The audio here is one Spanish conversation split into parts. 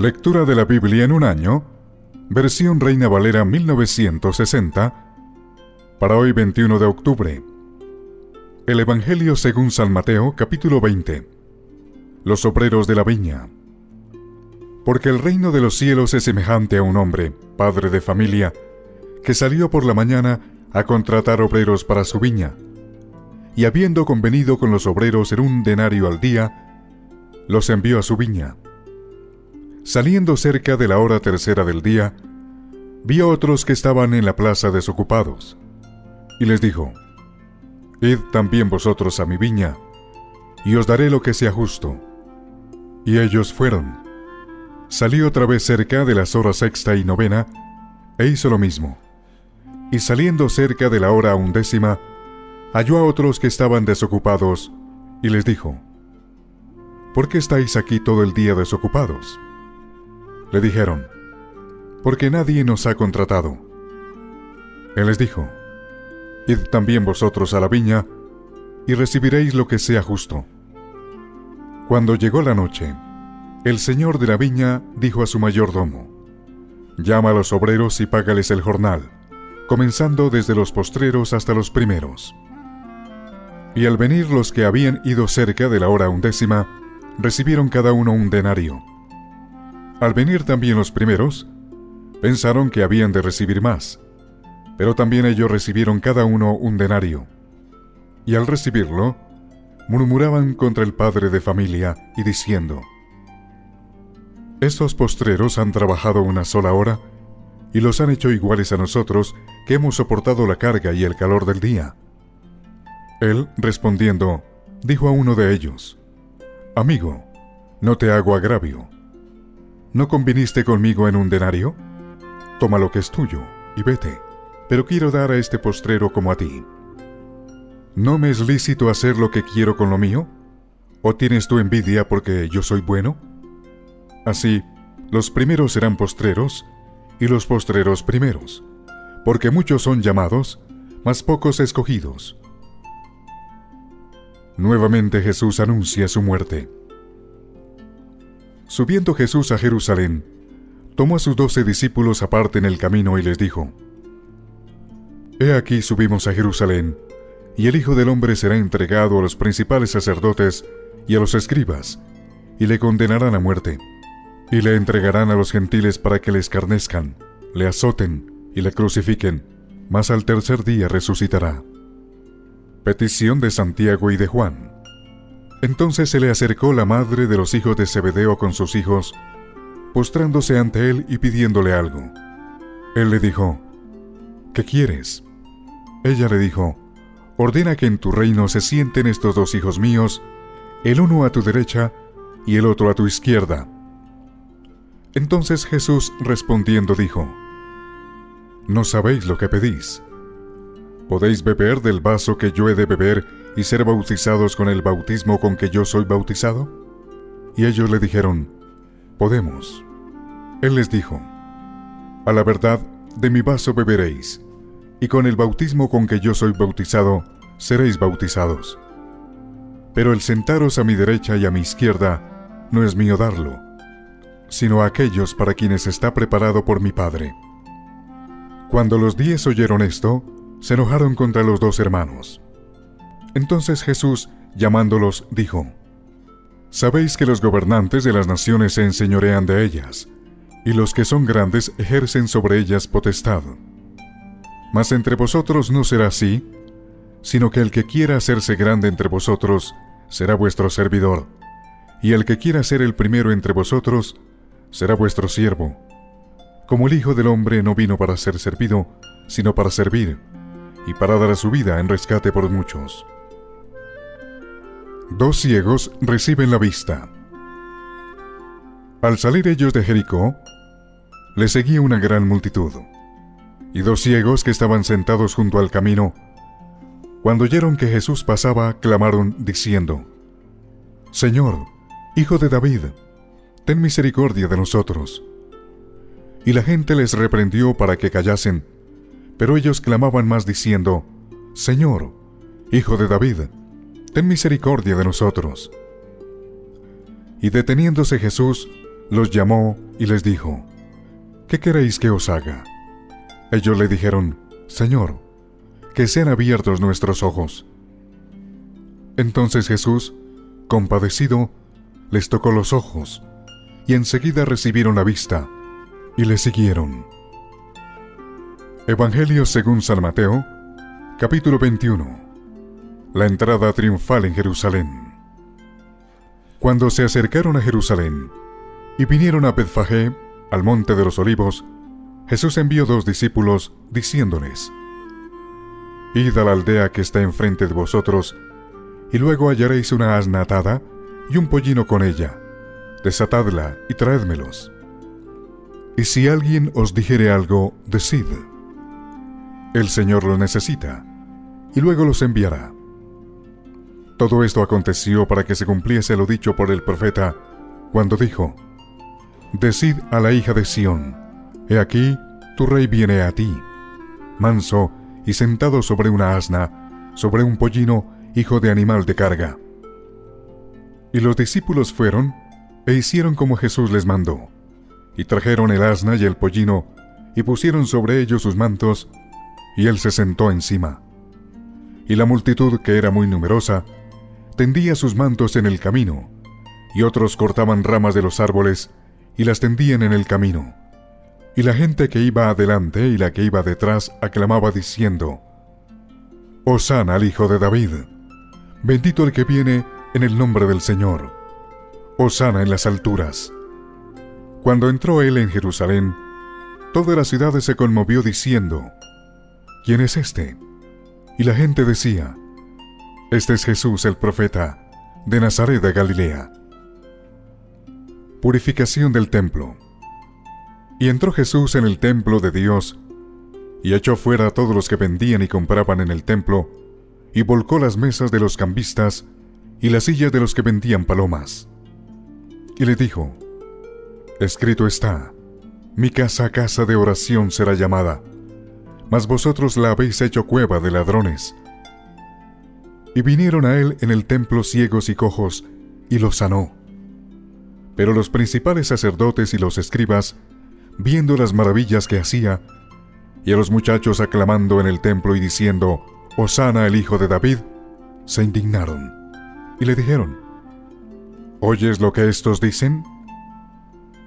Lectura de la Biblia en un año, versión Reina Valera 1960, para hoy 21 de octubre. El Evangelio según San Mateo capítulo 20. Los obreros de la viña. Porque el reino de los cielos es semejante a un hombre, padre de familia, que salió por la mañana a contratar obreros para su viña, y habiendo convenido con los obreros en un denario al día, los envió a su viña. Saliendo cerca de la hora tercera del día, vio otros que estaban en la plaza desocupados, y les dijo, Id también vosotros a mi viña, y os daré lo que sea justo. Y ellos fueron. Salió otra vez cerca de las horas sexta y novena, e hizo lo mismo. Y saliendo cerca de la hora undécima, halló a otros que estaban desocupados, y les dijo, ¿Por qué estáis aquí todo el día desocupados? Le dijeron, porque nadie nos ha contratado. Él les dijo, Id también vosotros a la viña, y recibiréis lo que sea justo. Cuando llegó la noche, el señor de la viña dijo a su mayordomo, Llama a los obreros y págales el jornal, comenzando desde los postreros hasta los primeros. Y al venir los que habían ido cerca de la hora undécima, recibieron cada uno un denario. Al venir también los primeros, pensaron que habían de recibir más, pero también ellos recibieron cada uno un denario. Y al recibirlo, murmuraban contra el padre de familia y diciendo, Estos postreros han trabajado una sola hora y los han hecho iguales a nosotros que hemos soportado la carga y el calor del día. Él, respondiendo, dijo a uno de ellos, Amigo, no te hago agravio ¿No conviniste conmigo en un denario? Toma lo que es tuyo y vete, pero quiero dar a este postrero como a ti. ¿No me es lícito hacer lo que quiero con lo mío? ¿O tienes tu envidia porque yo soy bueno? Así, los primeros serán postreros y los postreros primeros, porque muchos son llamados, mas pocos escogidos. Nuevamente Jesús anuncia su muerte. Subiendo Jesús a Jerusalén, tomó a sus doce discípulos aparte en el camino y les dijo, He aquí subimos a Jerusalén, y el Hijo del Hombre será entregado a los principales sacerdotes y a los escribas, y le condenarán a muerte, y le entregarán a los gentiles para que le escarnezcan, le azoten y le crucifiquen, mas al tercer día resucitará. Petición de Santiago y de Juan. Entonces se le acercó la madre de los hijos de Zebedeo con sus hijos, postrándose ante él y pidiéndole algo. Él le dijo, ¿Qué quieres? Ella le dijo, Ordena que en tu reino se sienten estos dos hijos míos, el uno a tu derecha y el otro a tu izquierda. Entonces Jesús respondiendo dijo, No sabéis lo que pedís. ¿Podéis beber del vaso que yo he de beber y ser bautizados con el bautismo con que yo soy bautizado? Y ellos le dijeron, Podemos. Él les dijo, A la verdad, de mi vaso beberéis, y con el bautismo con que yo soy bautizado, seréis bautizados. Pero el sentaros a mi derecha y a mi izquierda no es mío darlo, sino a aquellos para quienes está preparado por mi Padre. Cuando los diez oyeron esto, se enojaron contra los dos hermanos. Entonces Jesús, llamándolos, dijo, Sabéis que los gobernantes de las naciones se enseñorean de ellas, y los que son grandes ejercen sobre ellas potestad. Mas entre vosotros no será así, sino que el que quiera hacerse grande entre vosotros será vuestro servidor, y el que quiera ser el primero entre vosotros será vuestro siervo. Como el Hijo del Hombre no vino para ser servido, sino para servir y para dar su vida en rescate por muchos. Dos ciegos reciben la vista. Al salir ellos de Jericó, le seguía una gran multitud, y dos ciegos que estaban sentados junto al camino, cuando oyeron que Jesús pasaba, clamaron diciendo, Señor, Hijo de David, ten misericordia de nosotros. Y la gente les reprendió para que callasen, pero ellos clamaban más diciendo, Señor, Hijo de David, ten misericordia de nosotros. Y deteniéndose Jesús, los llamó y les dijo, ¿qué queréis que os haga? Ellos le dijeron, Señor, que sean abiertos nuestros ojos. Entonces Jesús, compadecido, les tocó los ojos, y enseguida recibieron la vista, y le siguieron. Evangelio según San Mateo, capítulo 21. La entrada triunfal en Jerusalén. Cuando se acercaron a Jerusalén y vinieron a Betfagé, al monte de los olivos, Jesús envió dos discípulos diciéndoles, Id a la aldea que está enfrente de vosotros, y luego hallaréis una asna atada y un pollino con ella. Desatadla y traédmelos. Y si alguien os dijere algo, decid, el Señor lo necesita, y luego los enviará. Todo esto aconteció para que se cumpliese lo dicho por el profeta, cuando dijo, Decid a la hija de Sión, He aquí, tu rey viene a ti, manso y sentado sobre una asna, sobre un pollino, hijo de animal de carga. Y los discípulos fueron e hicieron como Jesús les mandó, y trajeron el asna y el pollino, y pusieron sobre ellos sus mantos, y él se sentó encima. Y la multitud, que era muy numerosa, tendía sus mantos en el camino, y otros cortaban ramas de los árboles y las tendían en el camino. Y la gente que iba adelante y la que iba detrás aclamaba diciendo, Osana al Hijo de David, bendito el que viene en el nombre del Señor, Osana en las alturas. Cuando entró él en Jerusalén, toda la ciudad se conmovió diciendo, ¿quién es este? Y la gente decía, este es Jesús el profeta, de Nazaret de Galilea. Purificación del templo. Y entró Jesús en el templo de Dios, y echó fuera a todos los que vendían y compraban en el templo, y volcó las mesas de los cambistas y las sillas de los que vendían palomas. Y le dijo, Escrito está, mi casa casa de oración será llamada, mas vosotros la habéis hecho cueva de ladrones. Y vinieron a él en el templo ciegos y cojos, y los sanó. Pero los principales sacerdotes y los escribas, viendo las maravillas que hacía, y a los muchachos aclamando en el templo y diciendo, Osana el hijo de David, se indignaron, y le dijeron, ¿Oyes lo que estos dicen?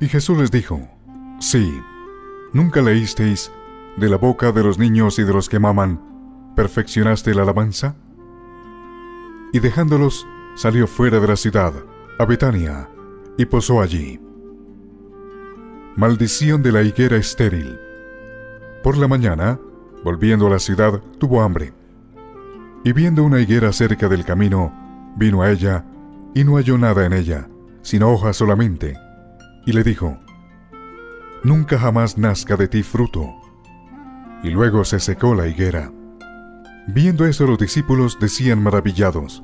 Y Jesús les dijo, Sí, ¿nunca leísteis, de la boca de los niños y de los que maman, perfeccionaste la alabanza? y dejándolos salió fuera de la ciudad, a Betania, y posó allí. Maldición de la higuera estéril. Por la mañana, volviendo a la ciudad, tuvo hambre. Y viendo una higuera cerca del camino, vino a ella, y no halló nada en ella, sino hojas solamente, y le dijo, Nunca jamás nazca de ti fruto. Y luego se secó la higuera. Viendo eso los discípulos decían maravillados,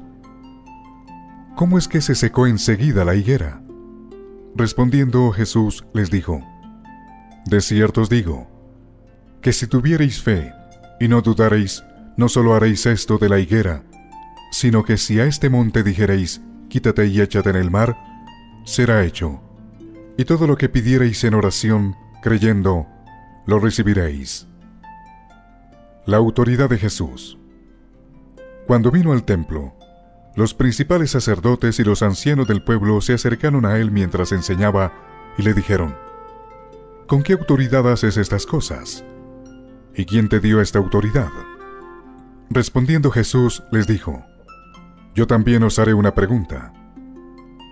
¿Cómo es que se secó enseguida la higuera? Respondiendo Jesús les dijo, De cierto os digo, que si tuviereis fe y no dudareis, no solo haréis esto de la higuera, sino que si a este monte dijereis, quítate y échate en el mar, será hecho. Y todo lo que pidiereis en oración, creyendo, lo recibiréis. La autoridad de Jesús. Cuando vino al templo, los principales sacerdotes y los ancianos del pueblo se acercaron a él mientras enseñaba y le dijeron, ¿Con qué autoridad haces estas cosas? ¿Y quién te dio esta autoridad? Respondiendo Jesús les dijo, Yo también os haré una pregunta.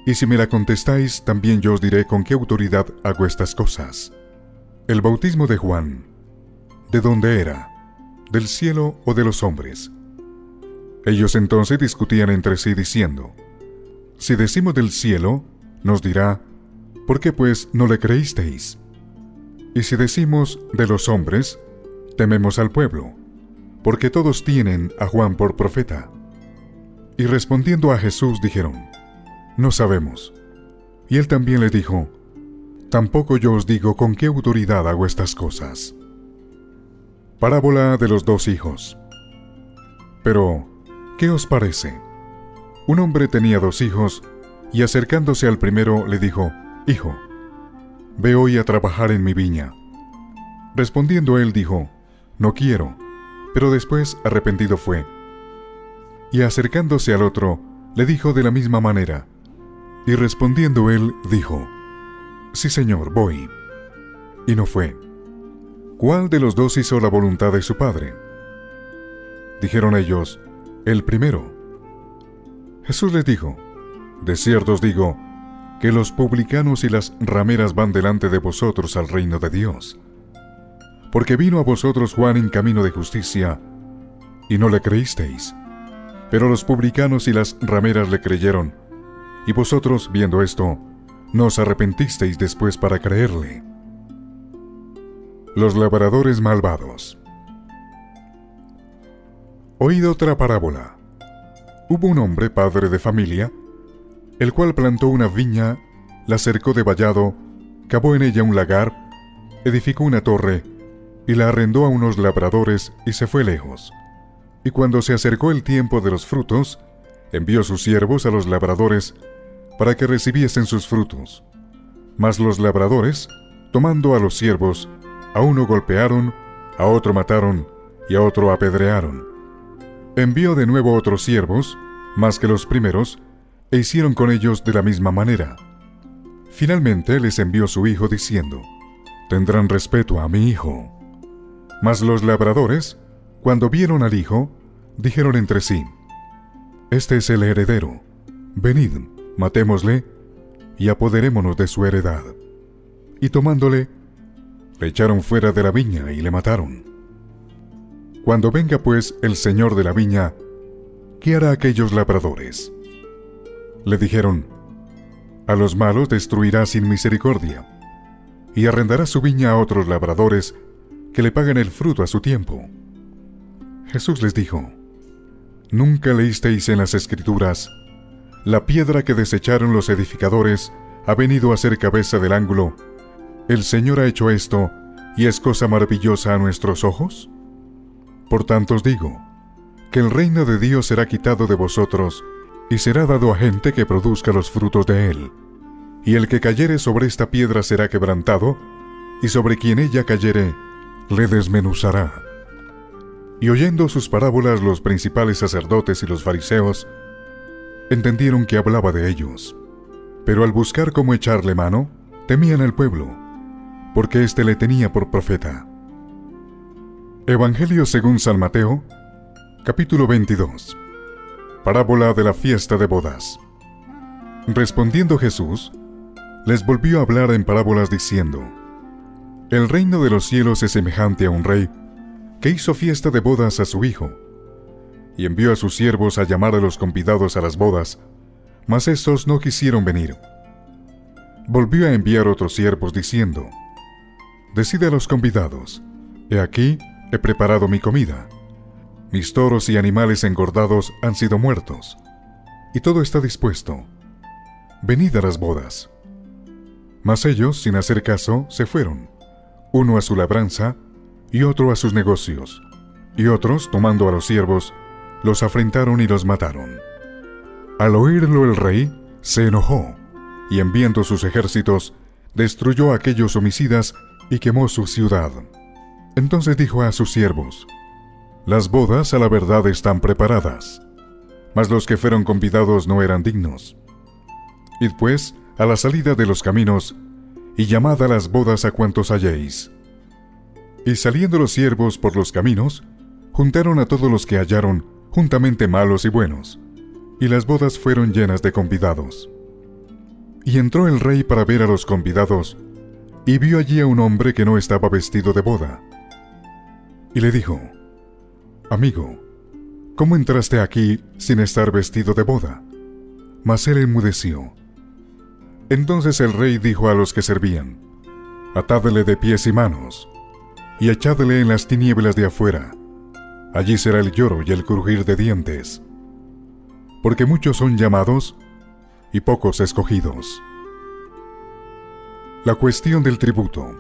Y si me la contestáis, también yo os diré con qué autoridad hago estas cosas. El bautismo de Juan, ¿de dónde era? Del cielo o de los hombres. Ellos entonces discutían entre sí diciendo, Si decimos del cielo, nos dirá, ¿por qué pues no le creísteis? Y si decimos de los hombres, tememos al pueblo, porque todos tienen a Juan por profeta. Y respondiendo a Jesús dijeron, No sabemos. Y él también les dijo, Tampoco yo os digo con qué autoridad hago estas cosas. Parábola de los dos hijos. Pero, ¿qué os parece? Un hombre tenía dos hijos, y acercándose al primero le dijo, Hijo, Ve hoy a trabajar en mi viña. Respondiendo él dijo, No quiero, pero después arrepentido fue. Y acercándose al otro, le dijo de la misma manera. Y respondiendo él, dijo, Sí, señor, voy. Y no fue. ¿Cuál de los dos hizo la voluntad de su padre? Dijeron ellos, el primero. Jesús les dijo, De cierto os digo, que los publicanos y las rameras van delante de vosotros al reino de Dios. Porque vino a vosotros Juan en camino de justicia, y no le creísteis. Pero los publicanos y las rameras le creyeron, y vosotros, viendo esto, no os arrepentisteis después para creerle. Los labradores malvados. Oíd otra parábola. Hubo un hombre, padre de familia, el cual plantó una viña, la cercó de vallado, cavó en ella un lagar, edificó una torre, y la arrendó a unos labradores y se fue lejos. Y cuando se acercó el tiempo de los frutos, envió sus siervos a los labradores para que recibiesen sus frutos. Mas los labradores, tomando a los siervos, a uno golpearon, a otro mataron y a otro apedrearon. Envió de nuevo otros siervos, más que los primeros, e hicieron con ellos de la misma manera. Finalmente les envió su hijo diciendo, Tendrán respeto a mi hijo. Mas los labradores, cuando vieron al hijo, dijeron entre sí, Este es el heredero, venid, matémosle y apoderémonos de su heredad. Y tomándole, le echaron fuera de la viña y le mataron. Cuando venga pues el señor de la viña, ¿qué hará aquellos labradores? Le dijeron, a los malos destruirá sin misericordia, y arrendará su viña a otros labradores que le paguen el fruto a su tiempo. Jesús les dijo, ¿Nunca leísteis en las escrituras, la piedra que desecharon los edificadores ha venido a ser cabeza del ángulo. ¿El Señor ha hecho esto y es cosa maravillosa a nuestros ojos? Por tanto os digo, que el reino de Dios será quitado de vosotros y será dado a gente que produzca los frutos de él. Y el que cayere sobre esta piedra será quebrantado, y sobre quien ella cayere, le desmenuzará. Y oyendo sus parábolas los principales sacerdotes y los fariseos, entendieron que hablaba de ellos. Pero al buscar cómo echarle mano, temían al pueblo, porque éste le tenía por profeta. Evangelio según San Mateo, capítulo 22. Parábola de la fiesta de bodas. Respondiendo Jesús, les volvió a hablar en parábolas diciendo, El reino de los cielos es semejante a un rey que hizo fiesta de bodas a su hijo y envió a sus siervos a llamar a los convidados a las bodas, mas estos no quisieron venir. Volvió a enviar otros siervos diciendo, Decide a los convidados, he aquí, he preparado mi comida. Mis toros y animales engordados han sido muertos, y todo está dispuesto. Venid a las bodas. Mas ellos, sin hacer caso, se fueron, uno a su labranza y otro a sus negocios, y otros, tomando a los siervos, los afrentaron y los mataron. Al oírlo el rey se enojó y enviando sus ejércitos, destruyó a aquellos homicidas y quemó su ciudad. Entonces dijo a sus siervos, Las bodas a la verdad están preparadas, mas los que fueron convidados no eran dignos. Id pues a la salida de los caminos, y llamad a las bodas a cuantos halléis. Y saliendo los siervos por los caminos, juntaron a todos los que hallaron juntamente malos y buenos, y las bodas fueron llenas de convidados. Y entró el rey para ver a los convidados, y vio allí a un hombre que no estaba vestido de boda. Y le dijo, Amigo, ¿cómo entraste aquí sin estar vestido de boda? Mas él enmudeció. Entonces el rey dijo a los que servían, Atádele de pies y manos, y echádele en las tinieblas de afuera allí será el lloro y el crujir de dientes, porque muchos son llamados y pocos escogidos. La cuestión del tributo.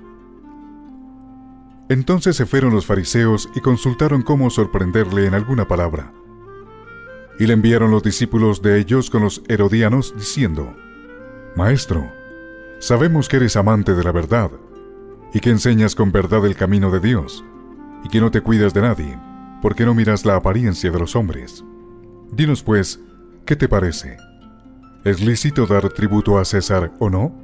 Entonces se fueron los fariseos y consultaron cómo sorprenderle en alguna palabra. Y le enviaron los discípulos de ellos con los herodianos, diciendo, Maestro, Sabemos que eres amante de la verdad, y que enseñas con verdad el camino de Dios, y que no te cuidas de nadie, porque no miras la apariencia de los hombres. Dinos pues, ¿qué te parece? ¿Es lícito dar tributo a César o no?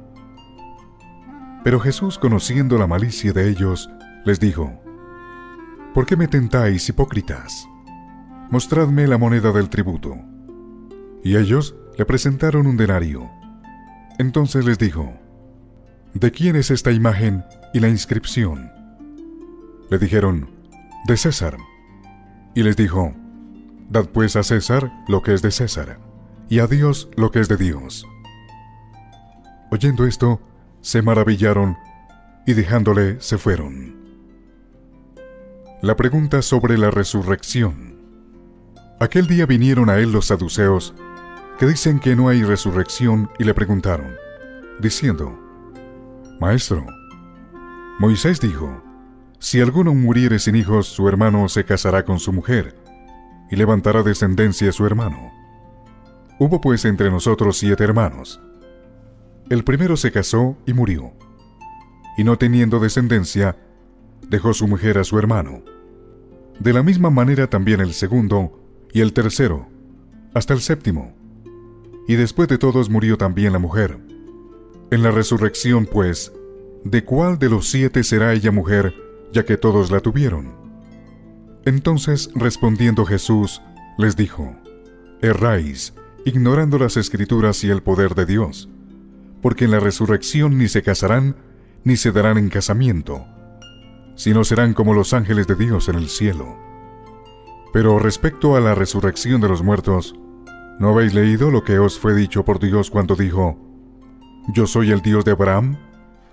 Pero Jesús, conociendo la malicia de ellos, les dijo, ¿Por qué me tentáis, hipócritas? Mostradme la moneda del tributo. Y ellos le presentaron un denario. Entonces les dijo, ¿De quién es esta imagen y la inscripción? Le dijeron, de César. Y les dijo, Dad pues a César lo que es de César, y a Dios lo que es de Dios. Oyendo esto, se maravillaron y dejándole se fueron. La pregunta sobre la resurrección. Aquel día vinieron a él los saduceos, que dicen que no hay resurrección, y le preguntaron, diciendo, Maestro, Moisés dijo, Si alguno muriere sin hijos, su hermano se casará con su mujer, y levantará descendencia a su hermano. Hubo pues entre nosotros siete hermanos. El primero se casó y murió, y no teniendo descendencia, dejó su mujer a su hermano. De la misma manera también el segundo y el tercero, hasta el séptimo. Y después de todos murió también la mujer. En la resurrección, pues, ¿de cuál de los siete será ella mujer, ya que todos la tuvieron? Entonces, respondiendo Jesús, les dijo, Erráis, ignorando las escrituras y el poder de Dios, porque en la resurrección ni se casarán, ni se darán en casamiento, sino serán como los ángeles de Dios en el cielo. Pero respecto a la resurrección de los muertos, ¿no habéis leído lo que os fue dicho por Dios cuando dijo, yo soy el Dios de Abraham,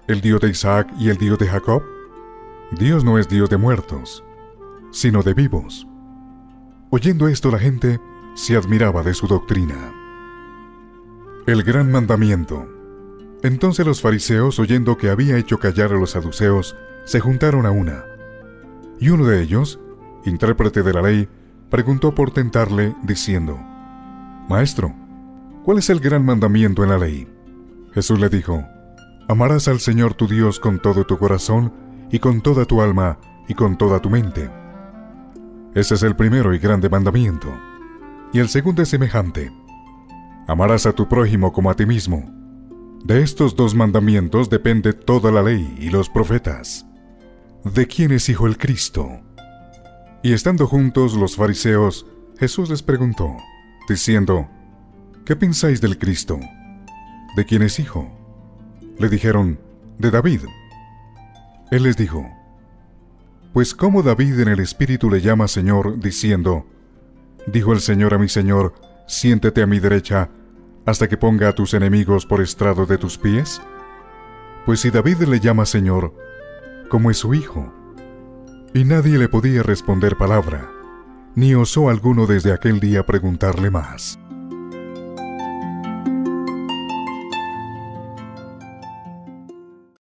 el Dios de Isaac y el Dios de Jacob. Dios no es Dios de muertos, sino de vivos. Oyendo esto la gente se admiraba de su doctrina. El gran mandamiento. Entonces los fariseos, oyendo que había hecho callar a los saduceos, se juntaron a una. Y uno de ellos, intérprete de la ley, preguntó por tentarle, diciendo, Maestro, ¿cuál es el gran mandamiento en la ley? Jesús le dijo, Amarás al Señor tu Dios con todo tu corazón y con toda tu alma y con toda tu mente. Ese es el primero y grande mandamiento. Y el segundo es semejante. Amarás a tu prójimo como a ti mismo. De estos dos mandamientos depende toda la ley y los profetas. ¿De quién es hijo el Cristo? Y estando juntos los fariseos, Jesús les preguntó, diciendo, ¿qué pensáis del Cristo? ¿De quién es hijo? Le dijeron, de David. Él les dijo, Pues como David en el Espíritu le llama Señor, diciendo, Dijo el Señor a mi Señor, siéntete a mi derecha, hasta que ponga a tus enemigos por estrado de tus pies? Pues si David le llama Señor, ¿cómo es su hijo? Y nadie le podía responder palabra, ni osó alguno desde aquel día preguntarle más.